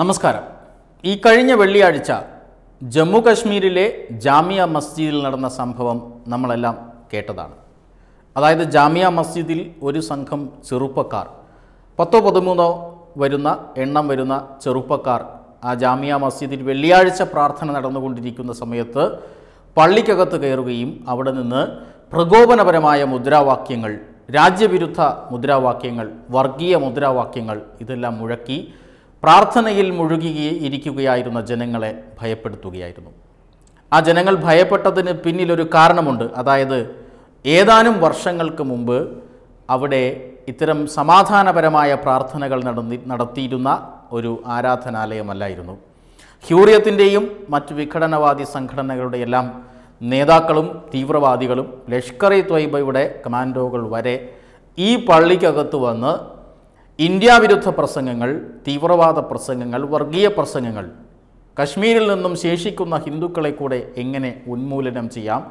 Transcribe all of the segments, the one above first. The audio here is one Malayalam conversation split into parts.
നമസ്കാരം. ഈ കഴിഞ്ഞ വെള്ളിയാഴ്ച ജമ്മു കശ്മീരിലെ ജാമിയ മസ്ജിദിൽ നടന്ന സംഭവം നമ്മളെല്ലാം കേട്ടതാണ്. അതായത് ജാമിയ മസ്ജിദിൽ ഒരു സംഘം ചെറുപ്പക്കാർ പത്തോ പതിമൂന്നോ വരുന്ന എണ്ണം വരുന്ന ചെറുപ്പക്കാർ ആ ജാമിയ മസ്ജിദിൽ വെള്ളിയാഴ്ച പ്രാർത്ഥന നടന്നുകൊണ്ടിരിക്കുന്ന സമയത്ത് പള്ളിക്കകത്ത് കയറുകയും അവിടെ നിന്ന് പ്രകോപനപരമായ മുദ്രാവാക്യങ്ങൾ രാജ്യവിരുദ്ധ മുദ്രാവാക്യങ്ങൾ വർഗീയ മുദ്രാവാക്യങ്ങൾ ഇതെല്ലാം മുഴക്കി പ്രാർത്ഥനയിൽ മുഴുകി ഇരിക്കുകയായിരുന്ന ജനങ്ങളെ ഭയപ്പെടുത്തുകയായിരുന്നു. ആ ജനങ്ങൾ ഭയപ്പെട്ടതിന് പിന്നിലൊരു കാരണമുണ്ട്. അതായത് ഏതാനും വർഷങ്ങൾക്ക് മുമ്പ് അവിടെ ഇത്തരം സമാധാനപരമായ പ്രാർത്ഥനകൾ നടന്നി നടത്തിയിരുന്ന ഒരു ആരാധനാലയമല്ലായിരുന്നു. ഹ്യൂറിയത്തിന്റെയും മറ്റ് വിഘടനവാദി സംഘടനകളുടെ എല്ലാം നേതാക്കളും തീവ്രവാദികളും ലഷ്കർ ഇ ത്വയ്ബയുടെ കമാൻഡോകൾ വരെ ഈ പള്ളിക്കകത്ത് വന്ന് ഇന്ത്യ വിരുദ്ധ പ്രസംഗങ്ങൾ തീവ്രവാദ പ്രസംഗങ്ങൾ വർഗീയ പ്രസംഗങ്ങൾ കശ്മീരിൽ നിന്നും ശേഷിക്കുന്ന ഹിന്ദുക്കളെ കൂടെ എങ്ങനെ ഉന്മൂലനം ചെയ്യാം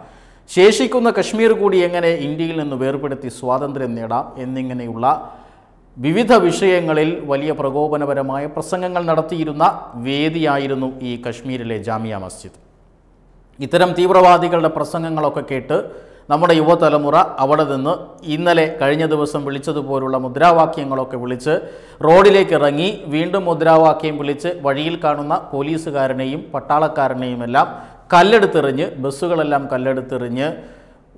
ശേഷിക്കുന്ന കശ്മീർ കൂടി എങ്ങനെ ഇന്ത്യയിൽ നിന്ന് വേർപെടുത്തി സ്വാതന്ത്ര്യം നേടാം എന്നിങ്ങനെയുള്ള വിവിധ വിഷയങ്ങളിൽ വലിയ പ്രകോപനപരമായ പ്രസംഗങ്ങൾ നടത്തിയിരുന്ന വേദിയായിരുന്നു ഈ കശ്മീരിലെ ജാമിയ മസ്ജിദ്. ഇത്തരം തീവ്രവാദികളുടെ പ്രസംഗങ്ങളൊക്കെ കേട്ട് നമ്മുടെ യുവതലമുറ അവിടെ നിന്ന് ഇന്നലെ കഴിഞ്ഞ ദിവസം വിളിച്ചതുപോലുള്ള മുദ്രാവാക്യങ്ങളൊക്കെ വിളിച്ച് റോഡിലേക്ക് ഇറങ്ങി വീണ്ടും മുദ്രാവാക്യം വിളിച്ച് വഴിയിൽ കാണുന്ന പോലീസുകാരനെയും പട്ടാളക്കാരനെയും എല്ലാം കല്ലെടുത്തെറിഞ്ഞ് ബസ്സുകളെല്ലാം കല്ലെടുത്തെറിഞ്ഞ്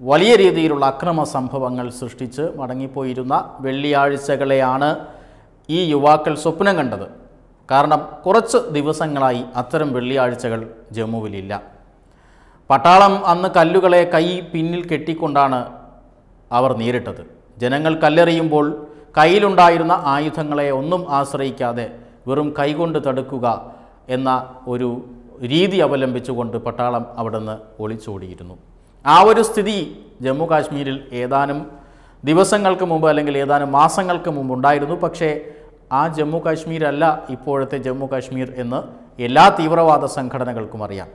വലിയ രീതിയിലുള്ള അക്രമ സംഭവങ്ങൾ സൃഷ്ടിച്ച് മടങ്ങിപ്പോയിരുന്ന വെള്ളിയാഴ്ചകളെയാണ് ഈ യുവാക്കൾ സ്വപ്നം കണ്ടത്. കാരണം കുറച്ച് ദിവസങ്ങളായി അത്തരം വെള്ളിയാഴ്ചകൾ ജമ്മുവിലില്ല. പട്ടാളം അന്ന് കല്ലുകളെ കൈ പിന്നിൽ കെട്ടിക്കൊണ്ടാണ് അവർ നേരിട്ടത്. ജനങ്ങൾ കല്ലെറിയുമ്പോൾ കയ്യിലുണ്ടായിരുന്ന ആയുധങ്ങളെ ഒന്നും ആശ്രയിക്കാതെ വെറും കൈകൊണ്ട് തടുക്കുക എന്ന ഒരു രീതി അവലംബിച്ചുകൊണ്ട് പട്ടാളം അവിടെ നിന്ന് ഒളിച്ചോടിയിരുന്നു. ആ ഒരു സ്ഥിതി ജമ്മു കാശ്മീരിൽ ഏതാനും ദിവസങ്ങൾക്ക് മുമ്പ് അല്ലെങ്കിൽ ഏതാനും മാസങ്ങൾക്ക് മുമ്പ് ഉണ്ടായിരുന്നു. പക്ഷേ ആ ജമ്മു കാശ്മീരല്ല ഇപ്പോഴത്തെ ജമ്മു കാശ്മീർ എന്ന് എല്ലാ തീവ്രവാദ സംഘടനകൾക്കും അറിയാം.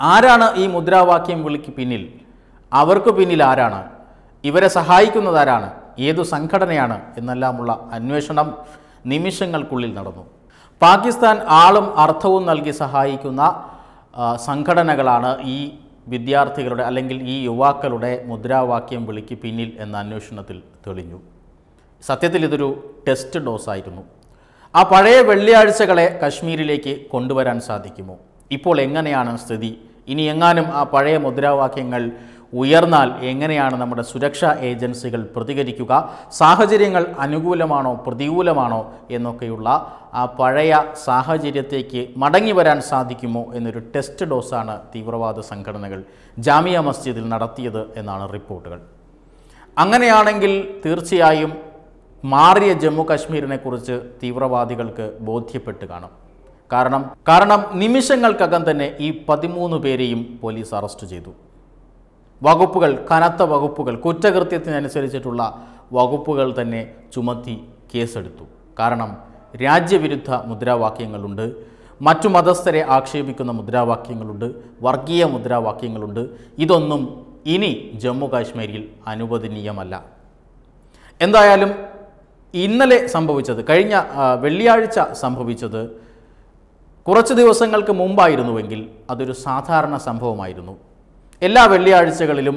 ആരാണ് ഈ മുദ്രാവാക്യം വിളിക്ക് പിന്നിൽ? അവർക്ക് പിന്നിൽ ആരാണ്? ഇവരെ സഹായിക്കുന്നത് ആരാണ്? ഏതു സംഘടനയാണ്? എന്നെല്ലാമുള്ള അന്വേഷണം നിമിഷങ്ങൾക്കുള്ളിൽ നടന്നു. പാകിസ്ഥാൻ ആളും അർത്ഥവും നൽകി സഹായിക്കുന്ന സംഘടനകളാണ് ഈ വിദ്യാർത്ഥികളുടെ അല്ലെങ്കിൽ ഈ യുവാക്കളുടെ മുദ്രാവാക്യം വിളിക്ക് പിന്നിൽ എന്ന അന്വേഷണത്തിൽ തെളിഞ്ഞു. സത്യത്തിൽ ഇതൊരു ടെസ്റ്റ് ഡോസായിരുന്നു. ആ പഴയ വെള്ളിയാഴ്ചകളെ കശ്മീരിലേക്ക് കൊണ്ടുവരാൻ സാധിക്കുമോ? ഇപ്പോൾ എങ്ങനെയാണ് സ്ഥിതി? ഇനി എങ്ങാനും ആ പഴയ മുദ്രാവാക്യങ്ങൾ ഉയർന്നാൽ എങ്ങനെയാണ് നമ്മുടെ സുരക്ഷാ ഏജൻസികൾ പ്രതികരിക്കുക? സാഹചര്യങ്ങൾ അനുകൂലമാണോ പ്രതികൂലമാണോ എന്നൊക്കെയുള്ള ആ പഴയ സാഹചര്യത്തേക്ക് മടങ്ങി വരാൻ സാധിക്കുമോ എന്നൊരു ടെസ്റ്റ് ഡോസാണ് തീവ്രവാദ സംഘടനകൾ ജാമിയ മസ്ജിദിൽ നടത്തിയത് എന്നാണ് റിപ്പോർട്ടുകൾ. അങ്ങനെയാണെങ്കിൽ തീർച്ചയായും മാറിയ ജമ്മു കാശ്മീരിനെക്കുറിച്ച് തീവ്രവാദികൾക്ക് ബോധ്യപ്പെട്ട് കാണും. കാരണം കാരണം നിമിഷങ്ങൾക്കകം തന്നെ ഈ പതിമൂന്ന് പേരെയും പോലീസ് അറസ്റ്റ് ചെയ്തു. വകുപ്പുകൾ കനത്ത വകുപ്പുകൾ കുറ്റകൃത്യത്തിനനുസരിച്ചിട്ടുള്ള വകുപ്പുകൾ തന്നെ ചുമത്തി കേസെടുത്തു. കാരണം രാജ്യവിരുദ്ധ മുദ്രാവാക്യങ്ങളുണ്ട് മറ്റു മതസ്ഥരെ ആക്ഷേപിക്കുന്ന മുദ്രാവാക്യങ്ങളുണ്ട് വർഗീയ മുദ്രാവാക്യങ്ങളുണ്ട്. ഇതൊന്നും ഇനി ജമ്മു കാശ്മീരിൽ അനുവദനീയമല്ല. എന്തായാലും ഇന്നലെ സംഭവിച്ചത് കഴിഞ്ഞ വെള്ളിയാഴ്ച സംഭവിച്ചത് കുറച്ച് ദിവസങ്ങൾക്ക് മുമ്പായിരുന്നുവെങ്കിൽ അതൊരു സാധാരണ സംഭവമായിരുന്നു. എല്ലാ വെള്ളിയാഴ്ചകളിലും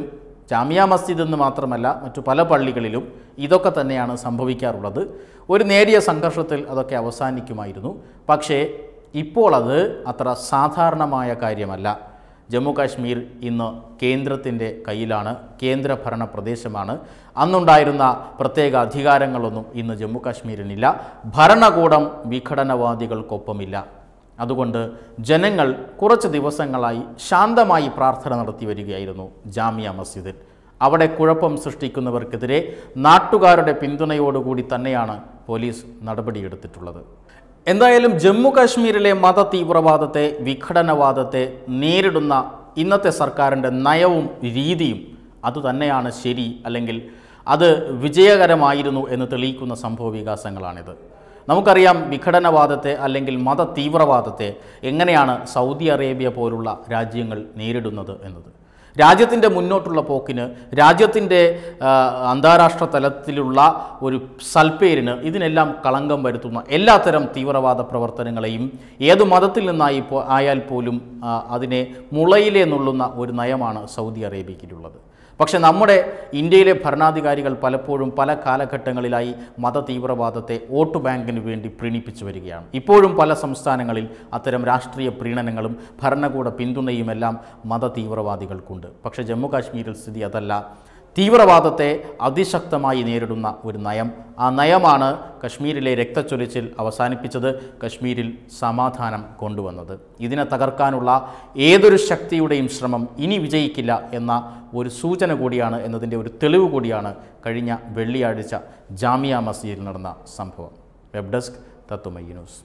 ജാമിയ മസ്ജിദ് എന്ന് മാത്രമല്ല മറ്റു പല പള്ളികളിലും ഇതൊക്കെ തന്നെയാണ് സംഭവിക്കാറുള്ളത്. ഒരു നേരിയ സംഘർഷത്തിൽ അതൊക്കെ അവസാനിക്കുമായിരുന്നു. പക്ഷേ ഇപ്പോൾ അത് അത്ര സാധാരണമായ കാര്യമല്ല. ജമ്മു കാശ്മീർ ഇന്ന് കേന്ദ്രത്തിന്റെ കയ്യിലാണ് കേന്ദ്രഭരണ പ്രദേശമാണ്. അന്നുണ്ടായിരുന്ന പ്രത്യേക അധികാരങ്ങളൊന്നും ഇന്ന് ജമ്മു കാശ്മീരിനില്ല. ഭരണകൂടം വിഘടനവാദികൾക്കൊപ്പമില്ല. അതുകൊണ്ട് ജനങ്ങൾ കുറച്ച് ദിവസങ്ങളായി ശാന്തമായി പ്രാർത്ഥന നടത്തി വരികയായിരുന്നു ജാമിയ മസ്ജിദിൽ. അവിടെ കുഴപ്പം സൃഷ്ടിക്കുന്നവർക്കെതിരെ നാട്ടുകാരുടെ പിന്തുണയോടുകൂടി തന്നെയാണ് പോലീസ് നടപടിയെടുത്തിട്ടുള്ളത്. എന്തായാലും ജമ്മു കാശ്മീരിലെ മത തീവ്രവാദത്തെ വിഘടനവാദത്തെ നേരിടുന്ന ഇന്നത്തെ സർക്കാരിന്റെ നയവും രീതിയും അതുതന്നെയാണ് ശരി അല്ലെങ്കിൽ അത് വിജയകരമായിരുന്നു എന്ന് തെളിയിക്കുന്ന സംഭവ വികാസങ്ങളാണിത്. നമുക്കറിയാം വിഘടനവാദത്തെ അല്ലെങ്കിൽ മത തീവ്രവാദത്തെ എങ്ങനെയാണ് സൗദി അറേബ്യ പോലുള്ള രാജ്യങ്ങൾ നേരിടുന്നത് എന്നത്. രാജ്യത്തിന്റെ മുന്നോട്ടുള്ള പോക്കിന് രാജ്യത്തിന്റെ അന്താരാഷ്ട്ര തലത്തിലുള്ള ഒരു സൽപ്പേരിന് ഇതിനെല്ലാം കളങ്കം വരുത്തുന്ന എല്ലാത്തരം തീവ്രവാദ പ്രവർത്തനങ്ങളെയും ഏത് മതത്തിൽ നിന്നായി ആയാൽ പോലും അതിനെ മുളയിലേ നുള്ളുന്ന ഒരു നയമാണ് സൗദി അറേബ്യയ്ക്കുള്ളത്. പക്ഷെ നമ്മുടെ ഇന്ത്യയിലെ ഭരണാധികാരികൾ പലപ്പോഴും പല കാലഘട്ടങ്ങളിലായി മത തീവ്രവാദത്തെ വോട്ട് ബാങ്കിന് വേണ്ടി പ്രീണിപ്പിച്ചു വരികയാണ്. ഇപ്പോഴും പല സംസ്ഥാനങ്ങളിൽ അത്തരം രാഷ്ട്രീയ പ്രീണനങ്ങളും ഭരണകൂട പിന്തുണയുമെല്ലാം മത തീവ്രവാദികൾക്കുണ്ട് പക്ഷേ ജമ്മു സ്ഥിതി അതല്ല. തീവ്രവാദത്തെ അതിശക്തമായി നേരിടുന്ന ഒരു നയം. ആ നയമാണ് കശ്മീരിലെ രക്തച്ചൊലിച്ചിൽ അവസാനിപ്പിച്ചത് കശ്മീരിൽ സമാധാനം കൊണ്ടുവന്നത്. ഇതിനെ തകർക്കാനുള്ള ഏതൊരു ശക്തിയുടെയും ശ്രമം ഇനി വിജയിക്കില്ല എന്ന ഒരു സൂചന കൂടിയാണ് എന്നതിന്റെ ഒരു തെളിവ് കൂടിയാണ് കഴിഞ്ഞ വെള്ളിയാഴ്ച ജാമിയ മസ്ജിദിൽ നടന്ന സംഭവം. വെബ് ഡെസ്ക് തത്തുമൈ ന്യൂസ്.